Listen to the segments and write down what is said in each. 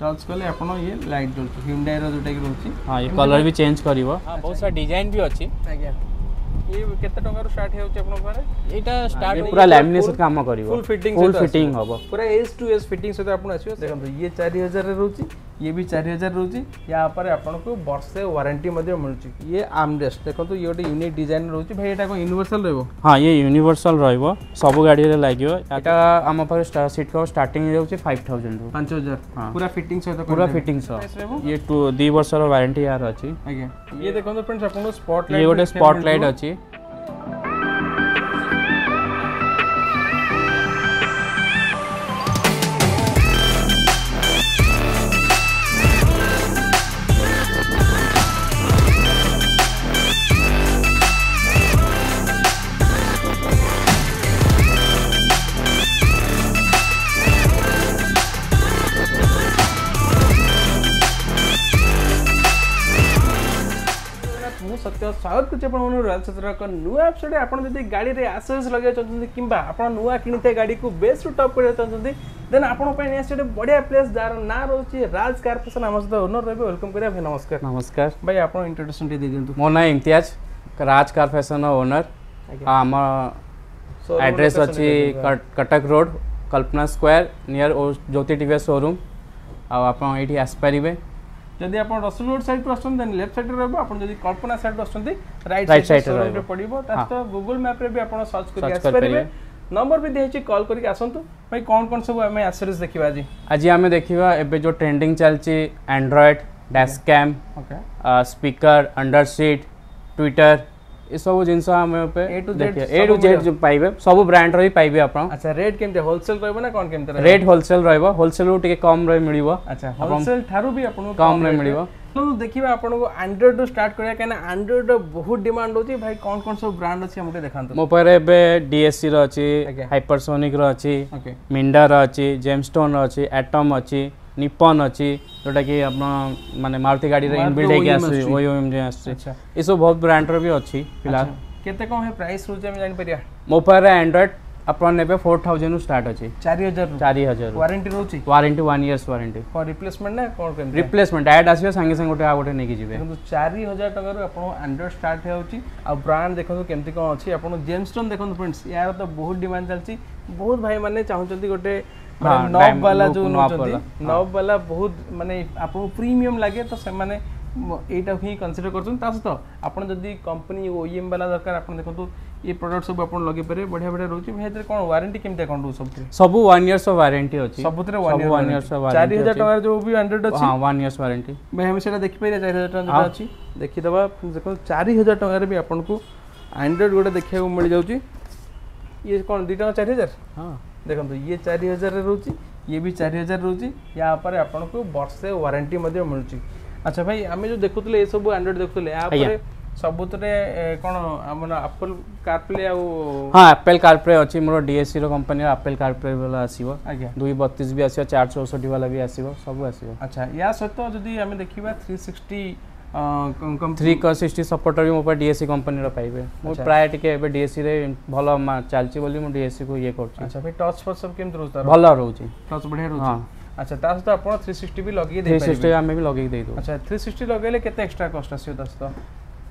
Touch କଲେ ଆପଣ ଇଏ ଲାଇଟ୍ ଜଳୁଛି ହିଣ୍ଡାଇର ଯେଉଁଟାକି ରହୁଛି ହଁ ଇଏ କଲର୍ ବି ଚେଞ୍ଜ କରିବ ହଁ ବହୁତ ସାରା ଡିଜାଇନ୍ ବି ଅଛି ଆଜ୍ଞା ଇଏ କେତେ ଟଙ୍କାରୁ ଷ୍ଟାର୍ଟ ହେଉଛି ଆପଣଙ୍କ ପାଖରେ ଏଇଟା ଷ୍ଟାର୍ଟ ପୁରା ଲାମିନେସନ୍ କାମ କରିବ ଫୁଲ୍ ଫିଟିଂ ଫୁଲ୍ ଫିଟିଂ ହବ ପୁରା ଏସ୍ ଟୁ ଏସ୍ ଫିଟିଂ ସହିତ ଆପଣ ଆସିବ ଦେଖନ୍ତୁ ଇଏ ଚାରି ହଜାରରେ ରହୁଛି ये भी चार हजार रोचे यहाँ आपको वर्षे वारंटी मिलूँ ये आमरेस्ट देखो तो ये गोटे यूनिक डिजाइन रोचे भाई यहाँ यूनिवर्सल रो हाँ ये यूनिवर्सल रो सब गाड़ी में लगे seat cover starting five thousand रू पांच हजार हाँ। पूरा फिटिंग सहित पूरा फिटिंग सह ये टू दी वारंटी यार अच्छी ये देखो फ्रेंड्स स्पॉट ये गोटे स्पॉट लाइट अच्छी କରୁଛି ଆପଣମାନଙ୍କୁ ରୟାଲ ସତରକ ନୂଆ ଏପିସୋଡ୍ ଆପଣ ଯଦି ଗାଡ଼ିରେ ଆସେସ୍ ଲଗାଇବାକୁ ଚାହୁଁଛନ୍ତି କିମ୍ବା ଆପଣ ନୂଆ କିଣିଥିବା ଗାଡ଼ିକୁ ବେଷ୍ଟ୍ରୁ ଟପ୍ କରିବାକୁ ଚାହୁଁଛନ୍ତି ଦେନ୍ ଆପଣଙ୍କ ପାଇଁ ନେକ୍ସଟ ଗୋଟେ ବଢ଼ିଆ ପ୍ଲେସ୍ ଯାହାର ନାଁ ରହୁଛି ରାଜ କାର୍ ଫେସନ୍ ଆମ ସହିତ ଓନର ରହିବେ ୱେଲକମ୍ କରିବା ଭାଇ ନମସ୍କାର ନମସ୍କାର ଭାଇ ଆପଣ ଇଣ୍ଟ୍ରୋଡକ୍ସନ୍ ଟିକେ ଦେଇଦିଅନ୍ତୁ ମୋ ନାଁ ଇମ୍ତିଆଜ ରାଜ କାର୍ ଫେସନ୍ର ଓନର ଆମ ଆଡ୍ରେସ୍ ଅଛି Cuttack road Kalpana square near Jyoti TVS showroom ଆଉ ଆପଣ ଏଇଠି ଆସିପାରିବେ ଯଦି ଆପଣ ରସୁଲ ରୋଡ୍ ସାଇଡ୍ରୁ ଆସୁଛନ୍ତି ଦେନ୍ ଲେଫ୍ଟ ସାଇଡ୍ରେ ରହିବ ଆପଣ ଯଦି କଳ୍ପନା ସାଇଡ୍ରୁ ଆସୁଛନ୍ତି ରାଇଟ୍ ସାଇଡ୍ରେ ପଡ଼ିବ ତା ସହିତ ଗୁଗୁଲ ମ୍ୟାପ୍ରେ ବି ଆପଣ ସର୍ଚ୍ଚ କରି ଆସିପାରିବେ ନମ୍ବର ବି ଦିଆହେଇଛି କଲ୍ କରିକି ଆସନ୍ତୁ ଭାଇ କ'ଣ କ'ଣ ସବୁ ଆମେ ଆସରିଜ୍ ଦେଖିବା ଆଜି ଆଜି ଆମେ ଦେଖିବା ଏବେ ଯେଉଁ ଟ୍ରେଣ୍ଡିଂ ଚାଲିଛି android dash cam speaker under seat tweeter ଏସବୁ ଜିନିଷ ଆମ ଏ ଟୁ ଜେଡ୍ ପାଇବେ ସବୁ ବ୍ରାଣ୍ଡର ହିଁ ପାଇବେ ଆପଣ ଆଚ୍ଛା ରେଟ୍ କେମିତି ହୋଲସେଲ ରହିବ ନା କ'ଣ କେମିତି ରେଟ୍ ହୋଲସେଲ ରହିବ ହୋଲସେଲରୁ ଟିକେ କମ୍ରେ ମିଳିବ ଆଚ୍ଛା ହୋଲସେଲ ଠାରୁ ବି ଆପଣଙ୍କୁ କମ୍ରେ ମିଳିବ ଦେଖିବା ଆପଣଙ୍କୁ ଆଣ୍ଡ୍ରଏଡ଼ରୁ ଷ୍ଟାର୍ଟ କରିବା କାହିଁକିନା ଆଣ୍ଡ୍ରଏଡ଼ର ବହୁତ ଡିମାଣ୍ଡ ହେଉଛି ଭାଇ କ'ଣ କ'ଣ ସବୁ ବ୍ରାଣ୍ଡ ଅଛି ଆମକୁ ଦେଖାନ୍ତୁ ମୋ ପାଖରେ ଏବେ ଡିଏସ୍ସିର ଅଛି ହାଇପରସୋନିକ୍ର ଅଛି ମିଣ୍ଡାର ଅଛି ଜେମ୍ଷ୍ଟୋନ୍ର ଅଛି ଆଟମ୍ ଅଛି निपन अच्छी जोटा कि आप मानते मारुति गाड़ी इनबिल्ड होम जो आस बहुत ब्रांड रही अच्छी अच्छा। फिलहाल कौन है प्राइस रोज जान परिया मोबाइल रे एंड्रॉइड अपन नेबे 4000 नु स्टार्ट अछि 4000 4000 warranty रहउ warranty 1 years warranty for replacement ने कोन के रिप्लेसमेंट डायट आसीओ संगे संगे गोटे आ गोटे नेकि जिवे 4000 टका रु अपन एंड्रॉइड स्टार्ट हेउ छी आ ब्रांड देखथु केमती कोन अछि अपन जेमस्टोन देखथु फ्रेंड्स यार तो बहुत डिमांड चलती बहुत भाई मैंने चाहौ गोटे ନବ୍ ବାଲା ଯେଉଁ ନେଉଛନ୍ତି ନବ୍ ବାଲା ବହୁତ ମାନେ ଆପଣଙ୍କୁ ପ୍ରିମିୟମ୍ ଲାଗେ ତ ये प्रोडक्ट सब आप लगे पारे बढ़िया बढ़िया रोचे भाई कौन वारंटी केमती कौन रोज सब सब वन इयर्स वारंटी अच्छी सब वन इयर्स ऑफ वारंटी 4000 जो भी हंड्रेड अच्छी इयर्स वारंटी भाई हम सेटा देखि पारे 4000 टका अच्छी देखि दबा देखो 4000 टका रे हंड्रेड गोटे देखिया मिल जाउची ये कौन 2 टका 4000 हां ଦେଖନ୍ତୁ ଇଏ ଚାରି ହଜାରରେ ରହୁଛି ଇଏ ବି ଚାରି ହଜାର ରହୁଛି ୟା ଉପରେ ଆପଣଙ୍କୁ ବର୍ଷେ ୱାରେଣ୍ଟି ମଧ୍ୟ ମିଳୁଛି ଆଚ୍ଛା ଭାଇ ଆମେ ଯେଉଁ ଦେଖୁଥିଲେ ଏସବୁ ଆଣ୍ଡ୍ରଏଡ଼୍ ଦେଖୁଥିଲେ ୟା ପରେ ସବୁଥିରେ କ'ଣ ଆମର ଆପଲ୍ କାର୍ପ୍ଲେ ଆଉ ହଁ ଆପଲ୍ କାର୍ପ୍ଲେ ଅଛି ମୋର ଡିଏସିର କମ୍ପାନୀର ଆପଲ୍ କାର୍ପ୍ଲେ ବାଲା ଆସିବ ଆଜ୍ଞା ଦୁଇ ବତିଶ ବି ଆସିବ ଚାରି ଚଉଷଠି ବାଲା ବି ଆସିବ ସବୁ ଆସିବ ଆଚ୍ଛା ୟା ସହିତ ଯଦି ଆମେ ଦେଖିବା ଥ୍ରୀ ସିକ୍ସଟି थ्री कन्सिस्टी सपोर्टर भी मो पास डीएससी कंपनी पाइबे मो प्राय टिके एबे डीएससी रे भल चलछि बोली मो डीएससी को ये करछि अच्छा भाई टच फच सब केम रोज भल रोछि टच बढ़िया रोछि हां अच्छा ता सहित आपण 360 भी लगी दे 360 हमें भी लगी दे दो अच्छा 360 लगेले केते एक्स्ट्रा कॉस्ट आसी ता सहित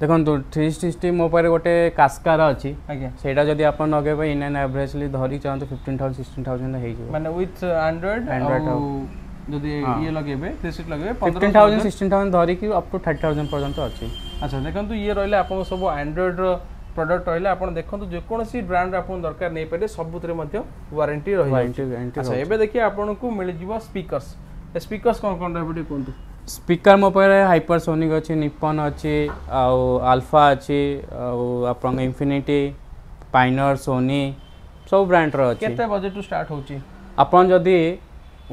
ଦେଖନ୍ତୁ ଥ୍ରୀ ସିକ୍ସଟି ମୋ ପାଖରେ ଗୋଟେ କାସ୍କାର ଅଛି ଆଜ୍ଞା ସେଇଟା ଯଦି ଆପଣ ଲଗେଇବେ ଇନ୍ ଆଣ୍ଡ ଆଭରେଜଲି ଧରି ଚାହନ୍ତୁ ଫିଫ୍ଟିନ୍ ଥାଉଜେଣ୍ଡ ସିକ୍ସଟିନ୍ ଥାଉଜେଣ୍ଡ ହେଇଯିବ ମାନେ ୱିଥ୍ ଆଣ୍ଡ୍ରଏଡ୍ ଆଣ୍ଡ୍ରଏଡ୍ जदि ये लगे सीट लगे अच्छा देखो ये रही है आप सब आंड्रइड्र प्रडक्ट रही है देखते जोसी ब्रांड ररकार नहीं पारे सबुति रही है देखिए आपको मिल जाए स्पीकर्स स्पीकर्स कौन कौन रहा है कहते स्पीकर मो पाए हाइपर सोनिक अच्छे निपन अच्छे आलफा अच्छे आप इनफिनिटी पाइनर सोनी सब ब्रांड रजेट स्टार्ट हो आपन जदि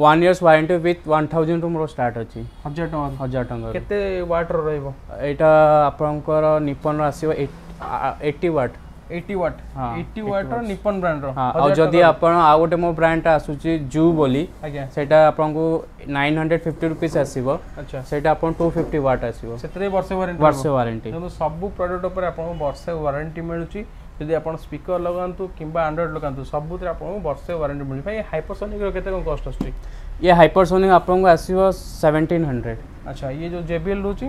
one years warranty with one thousand ମୋର ଷ୍ଟାର୍ଟ ଅଛି ହଜାର ଟଙ୍କା ହଜାର ଟଙ୍କା କେତେ ୱାଟ୍ର ରହିବ ଏଇଟା ଆପଣଙ୍କର ନିପନର ଆସିବ eighty watt eighty watt eighty ୱାଟ୍ର Nippon ବ୍ରାଣ୍ଡର ଆଉ ଯଦି ଆପଣ ଆଉ ଗୋଟେ ମୋ ବ୍ରାଣ୍ଡଟା ଆସୁଛି ଜୁ ବୋଲି ସେଇଟା ଆପଣଙ୍କୁ ନାଇନ୍ ହଣ୍ଡ୍ରେଡ଼ ଫିଫ୍ଟି ରୁପିଜ୍ ଆସିବ ସେଇଟା ଆପଣ ଟୁ ଫିଫ୍ଟି ୱାଟ୍ ଆସିବ ସେଥିରେ ବର୍ଷେ ୱାରେଣ୍ଟି ବର୍ଷେ ୱାରେଣ୍ଟି ସବୁ ପ୍ରଡ଼କ୍ଟ ଉପରେ ଆପଣଙ୍କୁ ବର୍ଷେ ୱାରେଣ୍ଟି ମିଳୁଛି যদি आप स्पीकर लगातु কিংবা আন্ড্রয়েড লগাতু সবুতে আপনার বর্ষে ওয়ারেন্টি মিলবে এই হাইপরসোনিক্র কেতে কোন কষ্ট আসছে ये हाइपरसोनिक आपको आसो सेवेन्टीन हंड्रेड अच्छा ये जो जे रोचे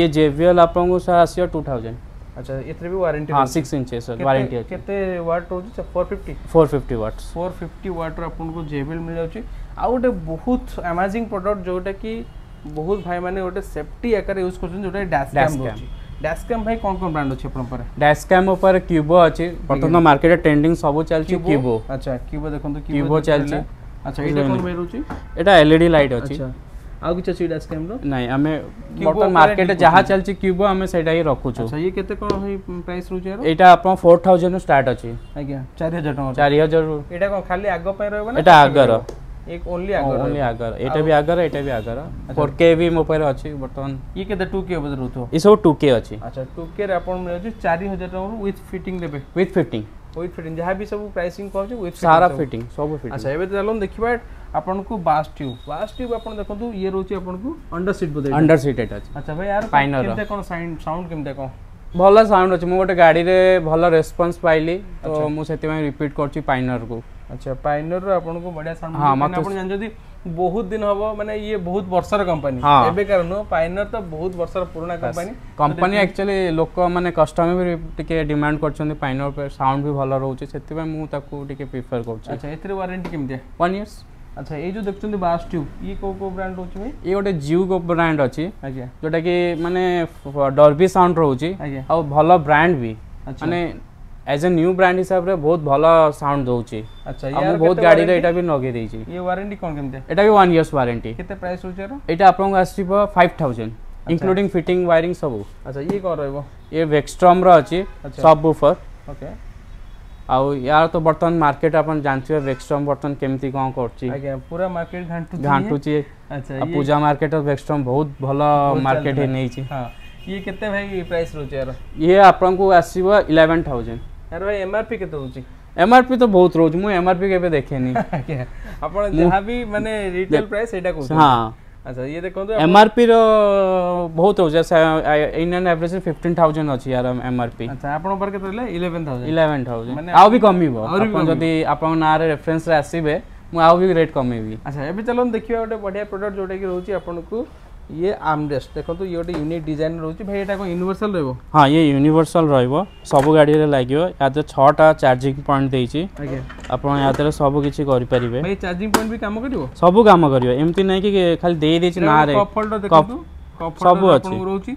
ये जेबीएल आपको आस टू थाउजेंड अच्छा एथे भी वारंटी हाँ सिक्स इंच वारंटी केते वाट रोचे four fifty four fifty watt four fifty वाट्र आपको जे मिल जाऊँगी आउ गोटे बहुत अमेजिंग प्रडक्ट जोटा कि बहुत भाई मैंने गोटे सेफ्टी आकार यूज कर डैश कैम ଡ୍ୟାସ୍କାମ୍ ଭାଇ କ'ଣ କ'ଣ ବ୍ରାଣ୍ଡ ଅଛି ଆପଣଙ୍କ ପାଖରେ ଡ୍ୟାସ୍କାମ୍ ଉପରେ କ୍ୟୁବୋ ଅଛି ବର୍ତ୍ତମାନ ମାର୍କେଟରେ ଟ୍ରେଣ୍ଡିଂ ସବୁ ଚାଲିଛି କ୍ୟୁବୋ ଆଚ୍ଛା କ୍ୟୁବୋ ଦେଖନ୍ତୁ କ୍ୟୁବୋ ଚାଲିଛି ଆଚ୍ଛା ଏଇଟା କ'ଣ ଭାଇ ରହୁଛି ଏଇଟା ଏଲ୍ଇଡି ଲାଇଟ୍ ଅଛି ଆଉ କିଛି ଅଛି ଡ୍ୟାସ୍କାମ୍ ର ନାଇଁ ଆମେ ବର୍ତ୍ତମାନ ମାର୍କେଟରେ ଯାହା ଚାଲିଛି କ୍ୟୁବୋ ଆମେ ସେଇଟା ହିଁ ରଖୁଛୁ ଆଚ୍ଛା ଇଏ କେତେ କ'ଣ ଭାଇ ପ୍ରାଇସ୍ ରହୁଛି ଏଇଟା ଆପଣ ଫୋର୍ ଥାଉଜେଣ୍ଡରୁ ଷ୍ଟାର୍ଟ ଅଛି ଆଜ୍ଞା ଚାରି ହଜାର ଟଙ୍କା ଚାରି ହଜାର ଏଇଟା କ'ଣ ଖାଲି ଆଗ ପାଇଁ ରହିବ ନା ଏଇଟା ଆଗର एक ओनली आगर ओनली आगर एटा भी आगर एटा भी आगर 4K भी मोबाइल अछि बर्तमान ये के 2K बदर होतो ई सब 2K अछि अच्छा 2K रे अपन मिल अछि 4000 टका विथ फिटिंग देबे विथ फिटिंग विथ फिटिंग जहाँ भी सब प्राइसिंग कहछ विथ सारा फिटिंग सब फिटिंग अच्छा एबे चलो देखिबा ଆପଣଙ୍କୁ ବାସ୍ ଟ୍ୟୁବ୍ ବାସ୍ ଟ୍ୟୁବ୍ ଆପଣ ଦେଖନ୍ତୁ ଇଏ ରହୁଛି ଆପଣଙ୍କୁ ଅଣ୍ଡର ସିଟ୍ अच्छा भाई यार ଏଟା ଅଛି कोन ଭାଇ साउंड କେମିତି କ'ଣ भला साउंड अछि ଭଲ गोटे गाड़ी रे भला ଗାଡ଼ିରେ पाइली तो ପାଇଲି सेति में रिपीट ରିପିଟ୍ କରୁଛି को আচ্ছা পাইনোর আপনার বড়িয়া সাউন্ড হ্যাঁ আপনি জানি বহুত দিন হব মানে ইয়ে বহুত বর্ষর কোম্পানি এবেকার নুহ পাইনোর তো বহুত বর্ষর পুরোনা কোম্পানি কোম্পানি একচুয়ালি লোক মানে কষ্টমর বি টিকে ডিমান্ড করছেন পাইনোর সাউন্ড বি ভালো রহুছে সেতিপাই মু তাকু টিকে প্রিফার করছি আচ্ছা এতিরে ওয়ারেন্টি কেমতি 1 ইয়ার্স আচ্ছা এই যে দেখছেন বাস টিউব ই কো কো ব্র্যান্ড হচ্ছে ভাই এই গোটে জিও কো ব্র্যান্ড আছে আচ্ছা যেটা কি মানে ডর্বি সাউন্ড রহুছে আর ভালো ব্র্যান্ড বি মানে एज ए न्यू ब्रांड हिसाब से बहुत भल साउंड दउची अच्छा यार बहुत गाड़ी रे एटा भी नगे देइची ये वारंटी कोन केमते एटा भी 1 इयर्स वारंटी केते प्राइस होचे रे एटा आपन को आसीबो 5000 इंक्लूडिंग फिटिंग वायरिंग सब अच्छा ये कोन रहबो ये वेक्स्ट्रॉम रो अछि सब बूफर ओके आ यार तो बर्तन मार्केट अपन जानथिबे वेक्स्ट्रॉम बर्तन केमति कोन करछि आज्ञा पूरा मार्केट घांटु घांटुची अच्छा ये पूजा मार्केट और वेक्स्ट्रॉम बहुत भल मार्केट हे नै नेइची हां ये केते भाई प्राइस रोचे यार ये आपन को आसीबो 11000 ଆର ଭାଇ ଏମଆରପି କେତେ ରହୁଛି এমআরপি তো বহুত রহুছি মু এমআরপি কেবে দেখেনি আপন যাহা বি মানে রিটেল প্রাইস সেটা কো হ্যাঁ আচ্ছা ইয়ে দেখন্তু এমআরপি র বহুত রহুছি ইন এন এভারেজ 15000 আছে ইয়ার এমআরপি আচ্ছা আপন উপর কেতে রলে 11000 11000 মানে আও বি কমিব আপন যদি আপন না রে রেফারেন্স রে আসিবে মু আও বি রেট কমিবি আচ্ছা এবে চলন দেখিবা গটে বঢ়িয়া প্রোডাক্ট যোটা কি রহুছি আপনকু ये आर्मरेस्ट देखो तो ये गोटे यूनिक डिजाइन रोचे भाई ये यूनिवर्सल रहो हाँ ये यूनिवर्सल रो सब गाड़ी में लगे याद छटा चार्जिंग पॉइंट देखिए आप याद सब किसी करेंगे चार्जिंग पॉइंट भी कम कर सब कम कर एमती नहीं कि खाली दे देछि ना सब अच्छी रोची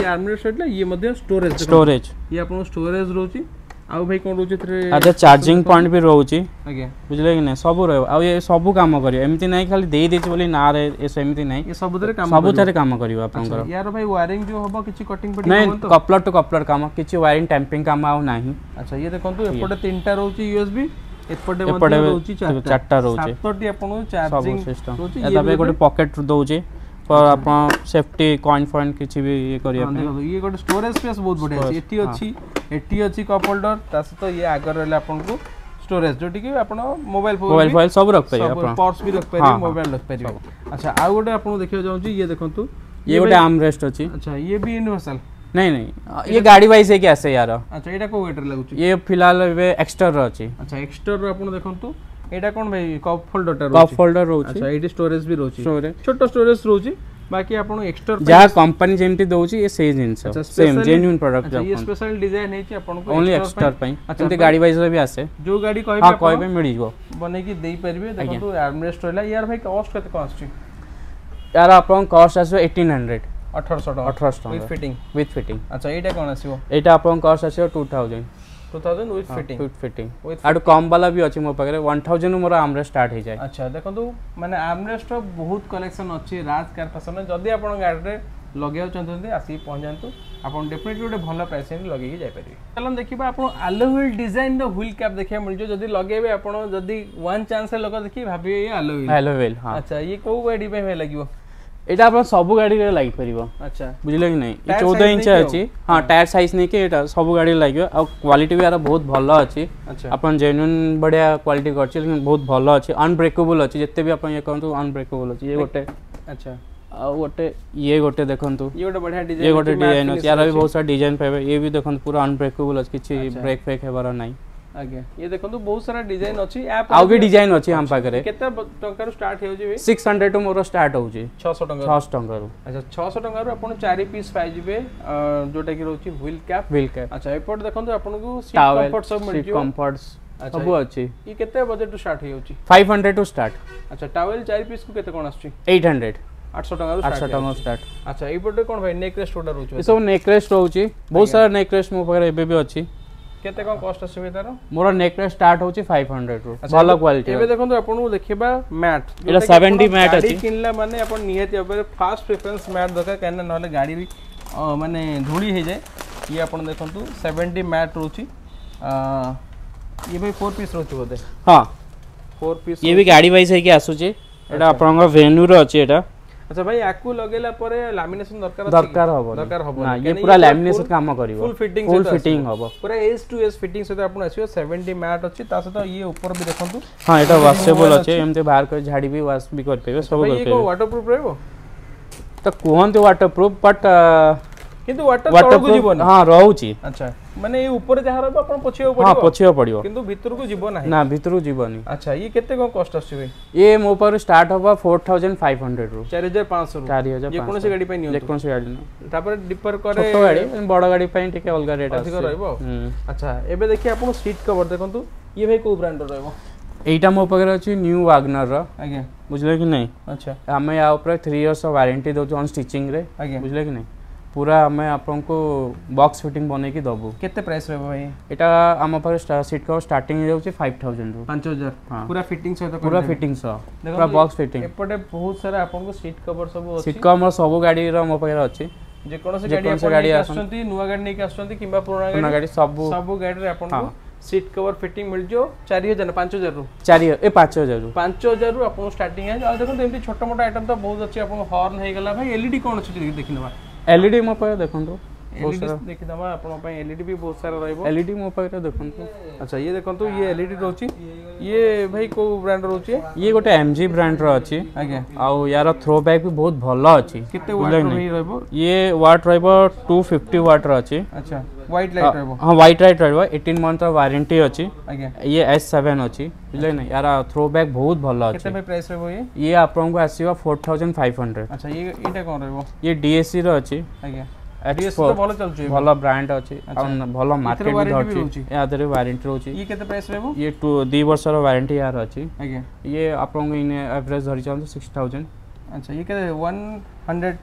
ये आर्मरेस्ट रहला ये मध्ये स्टोरेज स्टोरेज ये आपन स्टोरेज रोची ଆଉ ଭାଇ କ'ଣ ରହୁଛି ଏଥିରେ ଆଚ୍ଛା ଚାର୍ଜିଂ ପଏଣ୍ଟ ବି ରହୁଛି ଆଜ୍ଞା ବୁଝିଲେ କି ନାହିଁ ସବୁ ରହିବ ଆଉ ଏ ସବୁ କାମ କରିବ ଏମିତି ନାହିଁ ଖାଲି ଦେଇ ଦେଇଛି ବୋଲି ନାଁରେ ଏମିତି ନାହିଁ ଏ ସବୁଥିରେ କାମ ସବୁଥିରେ କାମ କରିବ ଆପଣଙ୍କର ୟାର ଭାଇ ୱାରିଂ ଯେଉଁ ହବ କିଛି କଟିଂ ଫଟିଂ ନାହିଁ କପ୍ଲର ଟୁ କପ୍ଲର କାମ କିଛି ୱାରିଂ ଟ୍ୟାମ୍ପିଂ କାମ ଆଉ ନାହିଁ ଆଚ୍ଛା ଇଏ ଦେଖନ୍ତୁ ଏପଟେ ତିନିଟା ରହୁଛି ୟୁଏସବି ଏପଟେ ଏପଟେ ରହୁଛି ଚାରିଟା ରହୁଛି ସାତଟି ଆପଣଙ୍କୁ ଚାର୍ଜିଂ ରହୁଛି ତାପରେ ଗୋଟେ ପକେଟ୍ ରହୁଛି पर आपण सेफ्टी कॉइन फॉइन किछि भी ये करिया हाँ, पे ये गोटे स्टोरेज स्पेस बहुत बढ़िया अछि एटी हाँ। अछि एटी अछि कप होल्डर ता सहित ये आगर रहले आपण को स्टोरेज जोटी कि आपण मोबाइल फोन मोबाइल फाइल सब रख पाइबे आपण पर्स भी रख पाइबे मोबाइल रख पाइबे अच्छा आ गोटे आपण देखियो जाउ छी ये देखंतु ये गोटे आर्म रेस्ट अछि अच्छा ये भी यूनिवर्सल नहीं नहीं ये गाड़ी वाइज है कि आसे यार अच्छा एटा को वेटर लागु छी ये फिलहाल एक्सटर र अछि अच्छा एक्सटर र आपण देखंतु এটা কোন ভাই কপ ফোল্ডরটা রহুছি কপ ফোল্ডর রহুছি আচ্ছা এইটি স্টোরেজ বি রহুছি ছোট স্টোরেজ রহুছি बाकी आपण एक्स्ट्रा जा कंपनी जेमती दोची ये सेम जिंस सेम जेन्युइन प्रोडक्ट जा ये स्पेशल डिजाइन है कि आपण को ओनली एक्स्ट्रा पई अच्छा ते गाड़ी वाइज भी आसे जो गाड़ी कहबे हां कहबे मिलि जो बने की देई परबे देखो तो आर्मरेस्ट रहला यार भाई कॉस्ट कते कॉस्ट छी यार आपण कॉस्ट आसे 1800 1800 1800 विथ फिटिंग विथ फिटिंग अच्छा एटा कोन आसीबो एटा आपण कॉस्ट आसीबो 2000 2000 with fitting with fitting আৰু কম বালা বি আছে মো পাখৰে 1000 মোৰ আমৰে ষ্টাৰ্ট হৈ যায় আচ্ছা দেখন্তু মানে আমৰেষ্ট বহুত কলেকশন আছে ৰাজ কাৰ ফ্যাশন যদি আপোন গাড়ীৰে লগাইও চাহুଛନ୍ତି আসি পহঞ্চান্তু ଆପଣ ଡେଫିନେଟଲି ଗୋଟେ ଭଲ ପ୍ରାଇସ୍ ରେଞ୍ଜ ଲଗେଇକି ଯାଇପାରିବେ ଚାଲନ୍ତୁ ଦେଖିବା ଆପଣ ଆଲୋ ହ୍ୱିଲ୍ ଡିଜାଇନ୍ର ହ୍ୱିଲ୍ କ୍ୟାପ୍ ଦେଖିବାକୁ ମିଳିଯିବ ଯଦି ଲଗେଇବେ ଆପଣ ଯଦି ୱାନ୍ ଚାନ୍ସରେ ଲୋକ ଦେଖିକି ଭାବିବେ ଇଏ ଆଲୋ ହ୍ୱିଲ୍ ଆଲୋ ହ୍ୱିଲ୍ ଆଚ୍ଛା ଇଏ କେଉଁ ଗାଡ଼ି ପାଇଁ ଲାଗିବ এটা আপনার সবু গাড়িরে লাগিপারিব আচ্ছা বুঝলে কি নাই চৌদ ইঞ্চ আছে হ্যাঁ টায়ার সাইজ নেইকি এটা সব গাড়ি লাগিব আর কোয়ালিটি বি আর বহুত ভাল আছে আচ্ছা। আপনার জেনুইন বড়িয়া কোয়ালিটি করছে লেকিন বহুত ভাল আছে আনব্রেকেবল আছে যেতে বি আপনার ইয়ে করন্তু আনব্রেকেবল আছে ইয়ে গোটে আচ্ছা আর গোটে ইয়ে গোটে দেখন্তু ইয়ে গোটে বড়িয়া ডিজাইন ইয়ে গোটে ডিজাইন আছে আর বি বহুত সারা ডিজাইন পাবে ইয়ে বি দেখুন পুরো আনব্রেকেবল আছে কিছু ব্রেক আচ্ছা। ফেক হবার নাই ଆଜ୍ଞା ଇଏ ଦେଖନ୍ତୁ ବହୁତ ସାରା ଡିଜାଇନ ଅଛି ଆଉ ବି ଡିଜାଇନ ଅଛି ଆମ ପାଖରେ କେତେ ଟଙ୍କାରୁ ଷ୍ଟାର୍ଟ ହେଉଛି ସିକ୍ସ ହଣ୍ଡ୍ରେଡରୁ ମୋର ଷ୍ଟାର୍ଟ ହେଉଛି ଛଅଶହ ଟଙ୍କା ଛଅଶହ ଟଙ୍କାରୁ ଆଚ୍ଛା ଛଅଶହ ଟଙ୍କାରୁ ଆପଣ ଚାରି ପିସ୍ ପାଇଯିବେ ଯୋଉଟାକି ରହୁଛି ହ୍ୱିଲ୍ କ୍ୟାପ୍ ହ୍ୱିଲ୍ କ୍ୟାପ୍ ଆଚ୍ଛା ଏପଟ ଦେଖନ୍ତୁ ଆପଣଙ୍କୁ କମ୍ଫର୍ଟ ସବୁ ମିଳିଯିବ କମ୍ଫର୍ଟ ସବୁ ଅଛି ଇଏ କେତେ ବଜେଟରୁ ଷ୍ଟାର୍ଟ ହେଇଯାଉଛି ଫାଇଭ୍ ହଣ୍ଡ୍ରେଡରୁ ଷ୍ଟାର୍ଟ ଆଚ୍ଛା ଟାୱେଲ୍ ଚାରି ପିସ୍କୁ କେତେ କ'ଣ ଆସୁଛି ଏଇଟ୍ ହଣ୍ଡ୍ରେଡ আটশো টাকা আটশো টাকা স্টার্ট আচ্ছা এইপটে কোন ভাই নেক রেস্ট অর্ডার রয়েছে এসব নেক রেস্ট রয়েছে বহুত সারা নেক রেস্ট মো পাখে এবে বি অছি केते को कॉस्ट आसे बेतार मोर नेकलेस स्टार्ट होची 500 रु भल क्वालिटी एबे देखंतो आपन देखबा मैट एला 70 मैट आछी किनला माने आपन नियति अबे फास्ट प्रेफरेंस मैट दका कने नले गाड़ी भी माने धूली हे जाए ये आपन देखंतो 70 मैट रोची ये भाई 4 पीस रोची होते हां 4 पीस ये भी गाड़ी वाइज है कि आसुचे एटा आपनका वेन्यू रो अछि एटा আচ্ছা ভাই আকু লগাইলা পরে ল্যামিনেশন দরকার দরকার হবো দরকার হবো না ইয়ে পুরা ল্যামিনেশন কাম করিব ফুল ফিটিং ফুল ফিটিং হবো পুরা এজ টু এজ ফিটিং সহিত আপন আসিও 70 ম্যাট আছে তা সহিত ইয়ে উপর বি দেখন্তু হ্যাঁ এটা ওয়াশেবল আছে এমতে বাহার করে ঝাড়ি বি ওয়াশ বি করি পেবে সব করি পেবে ওয়াটার প্রুফ রহিবো তো কোহন্তি ওয়াটার প্রুফ বাট কিন্তু ওয়াটার তলকু জীবন হ্যাঁ রহুচি আচ্ছা ମାନେ ଏଇ ଉପରେ ଯାହା ରହିବ ଆପଣ ପଛେଇବାକୁ ପଡିବ ହଁ ପଛେଇବାକୁ ପଡିବ କିନ୍ତୁ ଭିତରକୁ ଯିବ ନାହିଁ ନା ଭିତରକୁ ଯିବନି ଆଚ୍ଛା ଇଏ କେତେ କଣ କଷ୍ଟ ଆସୁଛି ଭାଇ ଇଏ ମୋ ପାଖରୁ ଷ୍ଟାର୍ଟ ହବ 4500 ରୁ 4500 ରୁ 4500 ଯେ କୌଣସି ଗାଡି ପାଇଁ ନିଅନ୍ତୁ ଯେ କୌଣସି ଗାଡି ନିଅନ୍ତୁ ତାପରେ ଡିପର କରେ ଛୋଟ ଗାଡି ବଡ ଗାଡି ପାଇଁ ଟିକେ ଅଲଗା ରେଟ୍ ଅଧିକ ରହିବ ଆଚ୍ଛା ଏବେ ଦେଖି ଆପଣ ସିଟ୍ କଭର ଦେଖନ୍ତୁ ଇଏ ଭାଇ କୋଉ ବ୍ରାଣ୍ଡର ରହିବ ଏଇଟା ମୋ ପାଖରେ ଅଛି ନ୍ୟୁ ୱାଗ୍ନରର ଆଜ୍ଞା ବୁଝିଲେ କି ନାହିଁ ଆଚ୍ଛା ଆମେ ୟା ଉପରେ ଥ୍ରୀ ଇୟର୍ସ ୱାରେଣ୍ଟି ଦେଉଛୁ ଅନ୍ ଷ୍ଟିଚିଂରେ ଆଜ୍ଞା ବୁଝିଲେ କି ନାହିଁ ପୁରା ଆମେ ଆପଣଙ୍କୁ ବକ୍ସ ଫିଟିଂ ବନେଇକି ଦେବୁ କେତେ ପ୍ରାଇସ୍ ରହିବ ଭାଇ ଏଇଟା ଆମ ପାଖରେ ସିଟ୍ କଭର ଷ୍ଟାର୍ଟିଂ ହେଇଯାଉଛି ଫାଇଭ୍ ଥାଉଜେଣ୍ଡରୁ ପାଞ୍ଚ ହଜାର ପୁରା ଫିଟିଂ ସହିତ ପୁରା ଫିଟିଂ ସହ ପୁରା ବକ୍ସ ଫିଟିଂ ଏପଟେ ବହୁତ ସାରା ଆପଣଙ୍କୁ ସିଟ୍ କଭର ସବୁ ସିଟ୍ କଭର ସବୁ ଗାଡ଼ିର ମୋ ପାଖରେ ଅଛି ଯେକୌଣସି ଗାଡ଼ି ଆସୁଛନ୍ତି ନୂଆ ଗାଡ଼ି ନେଇକି ଆସୁଛନ୍ତି କିମ୍ବା ପୁରୁଣା ଗାଡ଼ି ସବୁ ସବୁ ଗାଡ଼ିରେ ଆପଣଙ୍କୁ ସିଟ୍ କଭର ଫିଟିଂ ମିଳିଯିବ ଚାରି ହଜାର ପାଞ୍ଚ ହଜାରରୁ ଚାରି ଏ ପାଞ୍ଚ ହଜାରରୁ ପାଞ୍ଚ ହଜାରରୁ ଆପଣଙ୍କୁ ଷ୍ଟାର୍ଟିଂ ହେଇଯିବ ଆଉ ଦେଖନ୍ତୁ ଏମିତି ଛୋଟ ମୋଟ ଆଇଟମ୍ ତ ବହୁତ ଅଛି ଆପଣଙ୍କ ହର୍ନ ହେଇଗଲା ଭାଇ ଏଲ୍ଇଡି କ'ଣ ଅଛି ଦେଖିନେବା एलईडी में देखो देखि दबा आपन पई एलईडी भी बहुत सारा रहबो एलईडी मो पाखरे देखंतु अच्छा ये देखंतु ये एलईडी रोची ये भाई को ब्रांड रोची ये गोटे एमजी ब्रांड रो अछि आगे आउ यार थ्रो बैक भी बहुत भलो अछि केते वाट रहबो ये वाट रहबो 250 वाट रो अछि अच्छा व्हाइट लाइट रहबो हां व्हाइट लाइट रहबो 18 मंथ रो वारंटी अछि आगे ये S7 अछि बुझले ना यार थ्रो बैक बहुत भलो अछि केते प्राइस रहबो ये ये आपन को आसीबा 4500 अच्छा ये एटा कोन रहबो ये डीएससी रो अछि आगे ATS ତ ଭଲ ଚାଲୁଛି ଭଲ ବ୍ରାଣ୍ଡ ଅଛି ଆଉ ଭଲ ମାର୍କେଟ ବି ଧରୁଛି ୟା ଦେହରେ ୱାରେଣ୍ଟି ରହୁଛି ଇଏ କେତେ ପ୍ରାଇସ୍ ରହିବ ଇଏ ଟୁ ଦୁଇ ବର୍ଷର ୱାରେଣ୍ଟି ୟାର ଅଛି ଆଜ୍ଞା ଇଏ ଆପଣଙ୍କୁ ଇନେ ଆଭରେଜ୍ ଧରି ଚାଲନ୍ତୁ ସିକ୍ସ ଥାଉଜେଣ୍ଡ ଆଚ୍ଛା ଇଏ କେତେ one hundred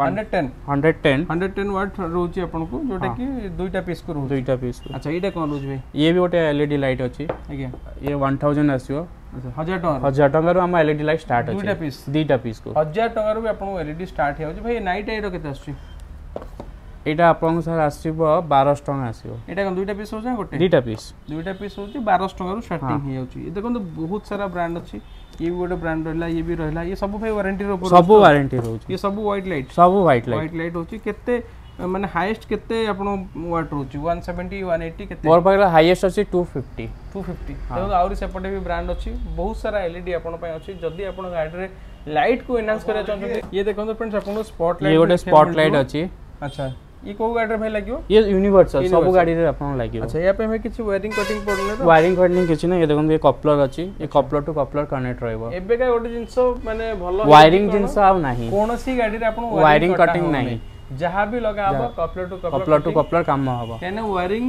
hundred ten hundred ten hundred ten watt ରହୁଛି ଆପଣଙ୍କୁ ଯେଉଁଟାକି ଦୁଇଟା ପିସ୍କୁ ରହୁଛି ଦୁଇଟା ପିସ୍କୁ ଆଚ୍ଛା ଏଇଟା କ'ଣ ରହୁଛି ଭାଇ ଇଏ ବି ଗୋଟେ ଏଲ୍ ଇ ଡି ଲାଇଟ୍ ଅଛି ଆଜ୍ଞା ଇଏ ୱାନ୍ ଥାଉଜେଣ୍ଡ ଆସିବ ହଜାର ଟଙ୍କା ହଜାର ଟଙ୍କାରୁ ଆମ L E D light start ଅଛି ଦୁଇଟା ପିସ୍ ଦୁଇଟା ପିସ୍କୁ ହଜାର ଟଙ୍କାରୁ ବି ଆପଣଙ୍କୁ ଏଲ୍ ଇ ଡି ଷ୍ଟାର୍ଟ ହେଉଛି ଭାଇ ନାଇଟ୍ ଆଇର କେତେ ଆସୁଛି এটা ଆପଣଙ୍କୁ ସାର୍ ଆସିବ ବାରଶହ ଟଙ୍କା ଆସିବ ଏଇଟା କ'ଣ ଦୁଇଟା ପିସ୍ ହେଉଛି ନା ଗୋଟେ ଦୁଇଟା ପିସ୍ ଦୁଇଟା ପିସ୍ ହେଉଛି ବାରଶହ ଟଙ୍କାରୁ ଷ୍ଟାର୍ଟିଂ ହେଇଯାଉଛି ଏ ଦେଖନ୍ତୁ ବହୁତ ସାରା ବ୍ରାଣ୍ଡ ଅଛି ଇଏ ବି ଗୋଟେ ବ୍ରାଣ୍ଡ ରହିଲା ଇଏ ବି ରହିଲା ଇଏ ସବୁ ଭାଇ ୱାରେଣ୍ଟି ଉପରେ ସବୁ ୱାରେଣ୍ଟି ରହୁଛି ଇଏ ସବୁ ହ୍ୱାଇଟ୍ ଲାଇଟ୍ ସବୁ ହ୍ୱାଇଟ୍ ଲାଇଟ୍ ହ୍ୱାଇଟ୍ ଲାଇଟ୍ ହେଉଛି କେତେ ମାନେ ହାଇଏଷ୍ଟ କେତେ ଆପଣ ୱାଟ୍ ରହୁଛି ୱାନ୍ ସେଭେଣ୍ଟି ୱାନ୍ ଏଇଟି କେତେ ମୋର ପାଖରେ ହାଇଏଷ୍ଟ ଅଛି ଟୁ ଫିଫ୍ଟି ଟୁ ଫିଫ୍ଟି ଦେଖନ୍ତୁ ଆହୁରି ସେପଟେ ବି ବ୍ରାଣ୍ଡ ଅଛି ବହୁତ ସାରା ଏଲ୍ ଇ ଡି ଆପଣଙ୍କ ପାଇଁ ଅଛି ଯଦି ଆପଣ ଗାଡ଼ିରେ ଲାଇଟ୍କୁ ଏନ୍ହାନ୍ସ କରିବାକୁ ଚାହୁଁଛନ୍ତି ଇଏ ଦେଖନ୍ତୁ ଫ୍ରେଣ୍ଡସ୍ ଆପଣଙ୍କ ସ୍ପଟ୍ ଲାଇଟ୍ ଗୋଟେ ସ୍ପଟ୍ ଲାଇଟ୍ ଅଛି ଆଚ୍ଛା ଇଏ କୋଉ ଗାଡ଼ିରେ ଭାଇ ଲାଗିବ ଇଏ ୟୁନିଭର୍ସାଲ ସବୁ ଗାଡ଼ିରେ ଆପଣ ଲାଗିବ ଆଚ୍ଛା ଏହା ପାଇଁ ଭାଇ କିଛି ୱାରିଂ କଟିଂ ପଡ଼ିଲେ ୱାରିଂ କଟିଂ କିଛି ନାହିଁ ଦେଖନ୍ତୁ ଏ କପ୍ଲର ଅଛି ଏ କପ୍ଲର ଟୁ କପ୍ଲର କନେକ୍ଟ ରହିବ ଏବେକା ଗୋଟେ ଜିନିଷ ମାନେ ଭଲ ୱାରିଂ ଜିନିଷ ଆଉ ନାହିଁ କୌଣସି ଗାଡ଼ିରେ ଆପଣ ୱାରିଂ କଟିଂ ନାହିଁ ଯାହା ବି ଲଗା ହବ କପ୍ଲର ଟୁ କପ୍ଲର ଟୁ କପ୍ଲର କାମ ହବ କାହିଁକିନା ୱାରିଂ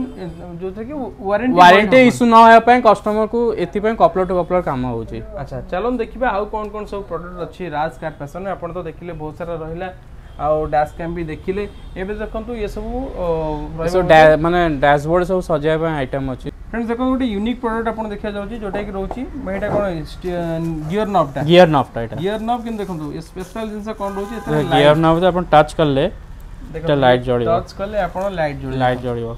ଯୋଉଥିରେ କି ୱାରେଣ୍ଟି ୱାରେଣ୍ଟି ଇସ୍ୟୁ ନ ହେବା ପାଇଁ କଷ୍ଟମରକୁ ଏଥିପାଇଁ କପ୍ଲର ଟୁ କପ୍ଲର କାମ ହେଉଛି ଆଚ୍ଛା ଚାଲନ୍ତୁ ଦେଖିବା ଆଉ କ'ଣ କ'ଣ ସବୁ ପ୍ରଡକ୍ଟ ଅଛି ରାଜ କାର୍ ଫ୍ୟାସନ୍ ଆପଣ ତ ଦେଖିଲେ ବହୁତ ସାରା ରହିଲା ଆଉ ଡ୍ୟାସ୍ କ୍ୟାମ୍ ବି ଦେଖିଲେ ଏବେ ଦେଖନ୍ତୁ ଏସବୁ ମାନେ ଡ୍ୟାସବୋର୍ଡ଼ ସବୁ ସଜାଇବା ପାଇଁ ଆଇଟମ୍ ଅଛି ଫ୍ରେଣ୍ଡସ୍ ଦେଖନ୍ତୁ ଗୋଟେ ୟୁନିକ୍ ପ୍ରଡକ୍ଟ ଆପଣ ଦେଖିବା ଯାଉଛି ଯୋଉଟାକି ରହୁଛି ଏଇଟା କ'ଣ ଗିୟର ନବ୍ଟା ଗିୟର ନବ୍ଟା ଏଇଟା ଗିୟର ନବ୍ କିନ୍ତୁ ଦେଖନ୍ତୁ ସ୍ପେଶାଲ ଜିନିଷ କ'ଣ ରହୁଛି ଗିୟର ନବ୍ ଆପଣ ଟଚ୍ କଲେ ଲାଇଟ୍ ଜଳିବ ଟଚ୍ କଲେ ଆପଣ ଲାଇଟ୍ ଜଳିବ ଲାଇଟ୍ ଜଳିବ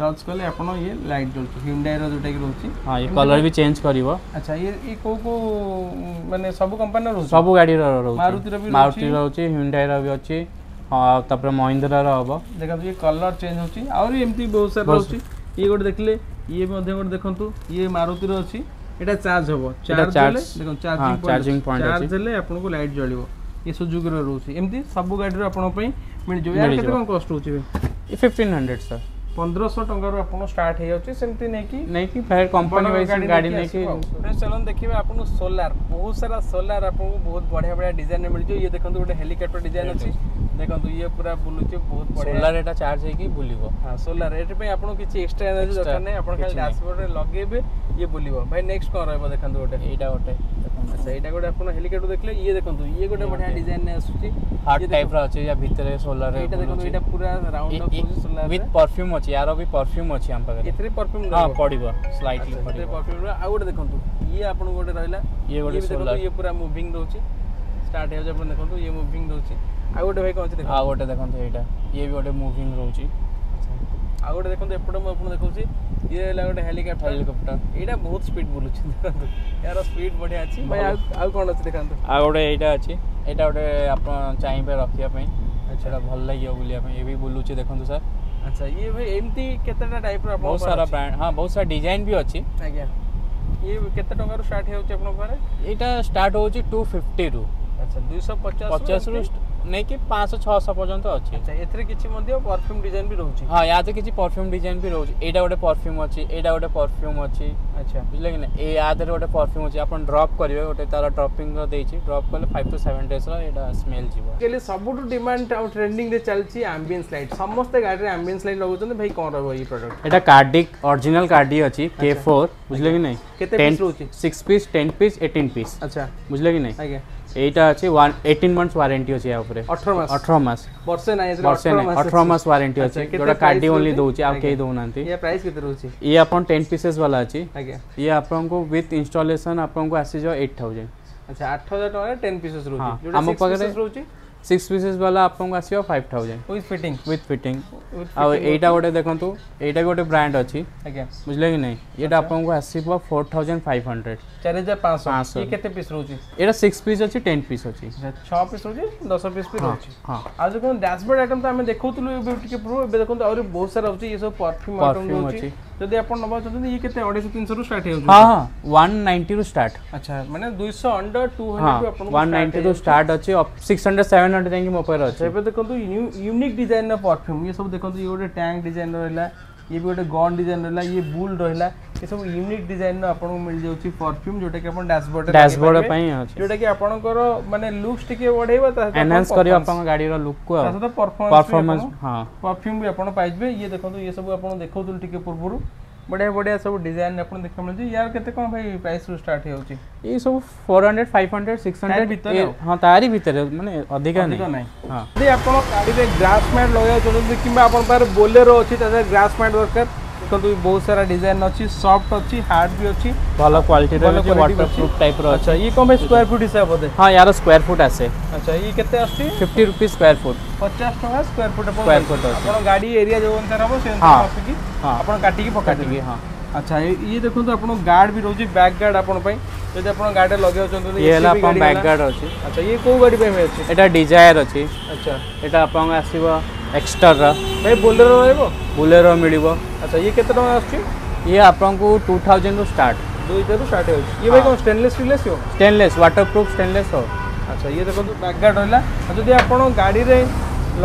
टच कले आपनो ये लाइट जलतो ह्युंडई रो जोटा हाँ ये कलर भी चेंज कर अच्छा ये ये को को माने सब कंपनी रो सब गाडी मारुति मारुति रहउची ह्युंडई भी अछि हां तपर महिंद्रा रो देखा ये कलर चेंज होची और बहुत सारा रहउची ये गोट देखले ये मध्ये गोट ये मारुति रो एटा चार्ज हम चार्ज देले चार्जिंग चार्ज लाइट जल्द ये सुजुकी रो एमती सब गाडी रो आपन पई मिल जो सर पंद्रह टकर स्टार्ट होमती चलो देखिए आपको सोलार बहुत सारा सोलार आपको बहुत बढ़िया बढ़िया डिजाइन मिल जाए ये देखो गोटे हेलिकप्टर डिजाइन अच्छी देखो ये पूरा बुलूचे बहुत सोलार एटा चार्ज होगी बुलिबो हां सोलार एटे पे आपन किछि एक्स्ट्रा एनर्जी दरकार नहीं आपन खाली डैशबोर्ड रे लगेबे ये बुलिबो भाई नेक्स्ट कौन रहा देखो गोटे एटा गोटे अच्छा एटा गोटे आपन हेलिकॉप्टर देखले ये देखो ये गोटे बढ़िया डिजाइन नै आसुची हार्ड टाइप रा अछि या भीतर सोलार रे देखो एटा पूरा round up solar with perfume ଅଛି ୟାର ବି ପରଫ୍ୟୁମ୍ ଅଛି ଆମ ପାଖରେ ଏଥିରେ ପରଫ୍ୟୁମ୍ ହଁ ପଡ଼ିବ ସ୍ଲାଇଟଲି ଏଥିରେ ପରଫ୍ୟୁମ୍ ଆଉ ଗୋଟେ ଦେଖନ୍ତୁ ଇଏ ଆପଣଙ୍କୁ ଗୋଟେ ରହିଲା ଇଏ ଗୋଟେ ସୋଲାର ଇଏ ପୁରା ମୁଭିଂ ଦଉଛି ଷ୍ଟାର୍ଟ ହେଉଛି ଆପଣ ଦେଖନ୍ତୁ ଇଏ ମୁଭିଂ ଦଉଛି ଆଉ ଗୋଟେ ଭାଇ କ'ଣ ଅଛି ଦେଖନ୍ତୁ ଆଉ ଗୋଟେ ଦେଖନ୍ତୁ ଏଇଟା ଇଏ ବି ଗୋଟେ ମୁଭିଂ ରହୁଛି ଆଉ ଗୋଟେ ଦେଖନ୍ତୁ ଏପଟେ ମୁଁ ଆପଣ ଦେଖଉଛି ଇଏ ହେଲା ଗୋଟେ ହେଲିକପ୍ଟର ହେଲିକପ୍ଟର ଏଇଟା ବହୁତ ସ୍ପିଡ୍ ବୁଲୁଛି ଦେଖନ୍ତୁ ଏହାର ସ୍ପିଡ୍ ବଢ଼ିଆ ଅଛି ଭାଇ ଆଉ ଆଉ କ'ଣ ଅଛି ଦେଖାନ୍ତୁ ଆଉ ଗୋଟେ ଏଇଟା ଅଛି ଏଇଟା ଗୋଟେ ଆପଣ ଚାହିଁବେ ରଖିବା ପାଇଁ ସେଟା ଭଲ ଲାଗିବ ବୁଲିବା ପାଇଁ ଏ ବି ବୁଲୁଛି ଦେଖନ୍ତୁ ସାର୍ ଆଚ୍ଛା ଇଏ ଭାଇ ଏମିତି କେତେଟା ଟାଇପ୍ର ଆପଣ ବହୁତ ସାରା ବ୍ରାଣ୍ଡ ହଁ ବହୁତ ସାରା ଡିଜାଇନ୍ ବି ଅଛି ଆଜ୍ଞା ଇଏ କେତେ ଟଙ୍କାରୁ ଷ୍ଟାର୍ଟ ହେଉଛି ଆପଣଙ୍କ ପାଖରେ ଏଇଟା ଷ୍ଟାର୍ଟ ହେଉଛି ଟୁ ଫିଫ୍ଟିରୁ ଆଚ୍ଛା ଦୁଇଶହ ପଚାଶ ପଚାଶରୁ ନେଇକି ପାଞ୍ଚଶହ ଛଅଶହ ପର୍ଯ୍ୟନ୍ତ ଅଛି ଏଥିରେ କିଛି ମଧ୍ୟ ପରଫ୍ୟୁମ୍ ଡିଜାଇନ୍ ବି ରହୁଛି ହଁ ୟା କିଛି ପରଫ୍ୟୁମ୍ ଡିଜାଇନ୍ ବି ରହୁଛି ଏଇଟା ଗୋଟେ ପରଫ୍ୟୁମ୍ ଅଛି ଏଇଟା ଗୋଟେ ପରଫ୍ୟୁମ୍ ଅଛି ଆଚ୍ଛା ବୁଝିଲେ କି ନା ଏ ୟା ଦେହରେ ଗୋଟେ ପରଫ୍ୟୁମ୍ ଅଛି ଆପଣ ଡ୍ରପ୍ କରିବେ ଗୋଟେ ତାର ଡ୍ରପିଂର ଦେଇଛି ଡ୍ରପ୍ କଲେ ଫାଇଭ୍ ଟୁ ସେଭେନ୍ ଡେଜ୍ର ଏଇଟା ସ୍ମେଲ୍ ଯିବ ଆକ୍ଚୁଆଲି ସବୁଠୁ ଡିମାଣ୍ଡ ଆଉ ଟ୍ରେଣ୍ଡିଂରେ ଚାଲିଛି ଆମ୍ବିଏନ୍ସ ଲାଇଟ୍ ସମସ୍ତେ ଗାଡ଼ିରେ ଆମ୍ବିଏନ୍ସ ଲାଇଟ୍ ଲଗାଉଛନ୍ତି ଭାଇ କ'ଣ ରହିବ ଏଇ ପ୍ରଡକ୍ଟ ଏଇଟା କାର୍ଡିକ୍ ଅରିଜିନାଲ କାର୍ଡି ଅଛି କେ ଫୋର୍ ବୁଝିଲେ କି ନାହିଁ କେତେ ପିସ୍ ରହୁଛି six piece ten piece eighteen piece ଆଚ୍ଛା ବୁଝିଲେ କି ନାହିଁ ଆଜ୍ଞା এইটা আছে 18 মান্থস ওয়ারেন্টি আছে ইয়া উপরে 18 মাস 18 মাস বর্ষে না এসে 18 মাস 18 মাস ওয়ারেন্টি আছে যেটা কার্ডি ওনলি দউছি আর কে দউ নান্তি ইয়া প্রাইস কেতে রহুছি ইয়া আপন 10 পিसेस वाला আছে আজ্ঞা ইয়া আপনকো উইথ ইনস্টলেশন আপনকো আসি যাও 8000 আচ্ছা 8000 টাকা 10 পিसेस রহুছি যেটা 6 পিसेस রহুছি सिक्स पीसेस वाला आपको आसो five thousand with fitting with fitting आउ यहाँ गोटे देखो यहाँ तो, गोटे ब्रांड अच्छी बुझे कि नहीं अच्छा। ये आपको आसो फोर थाउजेंड फाइव हंड्रेड चार हजार पाँच सौ केते पीस रोचे ये सिक्स पीस अच्छी टेन पीस अच्छी छः पीस रोचे दस पीस भी रोचे हाँ आज जो डैशबोर्ड आइटम तो आम देखा ब्यूटी के प्रूफ देखो आहुरी बहुत सारा रोचे ये सब परफ्यूम परफ्यूम अच्छी ଯଦି ଆପଣ ନେବାକୁ ଚାହୁଁଛନ୍ତି ଇଏ କେତେ ଅଢ଼େଇଶହ ତିନିଶହରୁ ଷ୍ଟାର୍ଟ ହେଉଛି ହଁ ହଁ ୱାନ୍ ନାଇଣ୍ଟିରୁ ଷ୍ଟାର୍ଟ ଆଚ୍ଛା ମାନେ ଦୁଇଶହ ଅଣ୍ଡର ଟୁ ହଣ୍ଡ୍ରେଡ଼ ୱାନ୍ ନାଇଣ୍ଟିରୁ ଷ୍ଟାର୍ଟ ଅଛି ସିକ୍ସ ହଣ୍ଡ୍ରେଡ଼ ସେଭେନ୍ ହଣ୍ଡ୍ରେଡ଼ ଯାଇକି ମୋ ପାଖରେ ଅଛି ଏବେ ଦେଖନ୍ତୁ ୟୁନିକ୍ ଡିଜାଇନ୍ର ପରଫ୍ୟୁମ୍ ଇଏ ସବୁ ଦେଖନ୍ତୁ ଇଏ ଗୋଟେ ଟ୍ୟାଙ୍କ ଡିଜାଇନ୍ର ହେଲା ये भी गोटे गन डिजाइन रहा ये बुल रहा ये सब यूनिक डिजाइन आपको मिल जाऊँ परफ्यूम जोटा कि डैशबोर्ड डैशबोर्ड जोटा कि आपंकर मानते लुक्स टी बढ़ेगा एनहांस कर गाड़ी लुक को परफॉर्मेंस परफ्यूम भी आप ये देखो ये सब आप देखा टी पूर्व ବଢ଼ିଆ ବଢ଼ିଆ ସବୁ ଡିଜାଇନ୍ ଆପଣ ଦେଖିବାକୁ ମିଳୁଛି ୟାର କେତେ କ'ଣ ଭାଇ ପ୍ରାଇସ୍ରୁ ଷ୍ଟାର୍ଟ ହେଉଛି ଏଇ ସବୁ four hundred five hundred six hundred ଭିତରେ ହଁ ତାରି ଭିତରେ ମାନେ ଅଧିକା ଅଧିକ ନାହିଁ ଯଦି ଆପଣ ଗାଡ଼ିରେ ଗ୍ରାସ୍ ମ୍ୟାଟ୍ ଲଗେଇବାକୁ ଚାହୁଁଛନ୍ତି କିମ୍ବା ଆପଣଙ୍କ ପାଖରେ ବୋଲେରୋ ଅଛି ତା ଗ୍ରାସ୍ ମ୍ୟାଟ୍ ଦରକାର ଦେଖନ୍ତୁ ବହୁତ ସାରା ଡିଜାଇନ୍ ଅଛି ସଫ୍ଟ ଅଛି ହାର୍ଡ ବି ଅଛି ଭଲ କ୍ୱାଲିଟିର ଅଛି ୱାଟର ପ୍ରୁଫ ଟାଇପର ଅଛି ଇଏ କମ ସ୍କୋୟାର ଫୁଟ ହିସାବ ବୋଧେ ହଁ ୟାର ସ୍କୋୟାର ଫୁଟ ଆସେ ଆଚ୍ଛା ଇଏ କେତେ ଆସୁଛି ଫିଫ୍ଟି ରୁପିଜ ସ୍କୋୟାର ଫୁଟ ପଚାଶ ଟଙ୍କା ସ୍କୋୟାର ଫୁଟ ସ୍କୋୟାର ଫୁଟ ଆପଣ ଗାଡ଼ି ଏରିଆ ଯେଉଁ ଅନୁସାରେ ହେବ ସେ ଅନୁସାରେ ଆସିକି ଆପଣ କାଟିକି ପକାଇଦେବେ ହଁ ଆଚ୍ଛା ଇଏ ଦେଖନ୍ତୁ ଆପଣ ଗାର୍ଡ ବି ରହୁଛି ବ୍ୟାକ୍ ଗାର୍ଡ ଆପଣ ପାଇଁ ଯଦି ଆପଣ ଗାଡ଼ିରେ ଲଗାଉଛନ୍ତି ଇଏ ହେଲା ଆପଣ ବ୍ୟାକ୍ ଗାର୍ଡ ଅଛି ଆଚ୍ଛା ଇଏ କେଉଁ ଗାଡ଼ି ପାଇଁ ଅଛି ଏଇଟା ଡିଜାୟାର ଅଛି ଆଚ୍ଛା ଏଇଟା ଆପଣଙ୍କ ଆସିବ एक्सटर्रा भाई बोलेरो रहबो बोलेरो मिलबो अच्छा ये केतना आछी ये आपन को 2000 रो स्टार्ट 2000 रो स्टार्ट हो ये भाई कोन स्टेनलेस स्टीलस हो स्टेनलेस वाटरप्रूफ स्टेनलेस हो अच्छा ये देखो बैग गार्ड रहला जदी आपन गाड़ी रे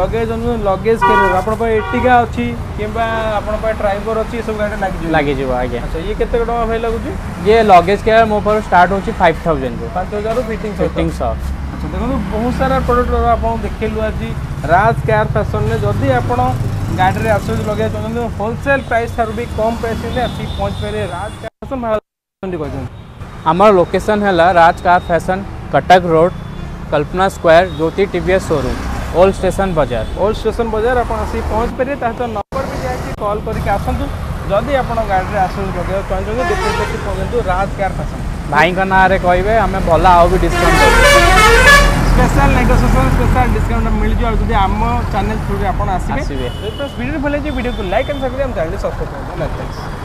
लगेज अनु लगेज के आपन पर एटिका अछि किबा आपन पर ड्राइवर अछि सब गाड़ी लागि जइबो लागि जइबो आगे अच्छा ये केते टका भाई लागु जे ये लगेज के मो पर स्टार्ट होछि 5000 रो 5000 रो फिटिंग फिटिंग सर अच्छा देखो बहुत सारा प्रडक्ट आप देख लु आज राज केयर फैसन में जदि आप गाड़ी में आसूस लगे चाहते होलसेल प्राइस ठार भी कम प्राइस आस पहुँच पारे राज केयर फैसन भाई आम लोकेशन है Raj car fashion Cuttack road Kalpana square Jyoti TVS showroom old station Bazar old station Bazar आप आसिक पहुँच पारे तो नंबर भी जाए कल करके आसतु जदि आप गाड़ी में आसूस लगे चाहते देखिए राज कार फैशन ଭାଇଙ୍କ ନାଁରେ କହିବେ ଆମେ ଭଲ ଆଉ ବି ଡିସକାଉଣ୍ଟ ଦେବୁ ସ୍ପେଶାଲ ନେଗୋସିଏସନ ସ୍ପେଶାଲ ଡିସକାଉଣ୍ଟ ମିଳିଯିବ ଆଉ ଯଦି ଆମ ଚ୍ୟାନେଲ ଥ୍ରୁରେ ଆପଣ ଆସିବେ ଭିଡ଼ିଓ ଭଲ ହେଇଛି ଭିଡ଼ିଓକୁ like and subscribe channel subscribe କରନ୍ତୁ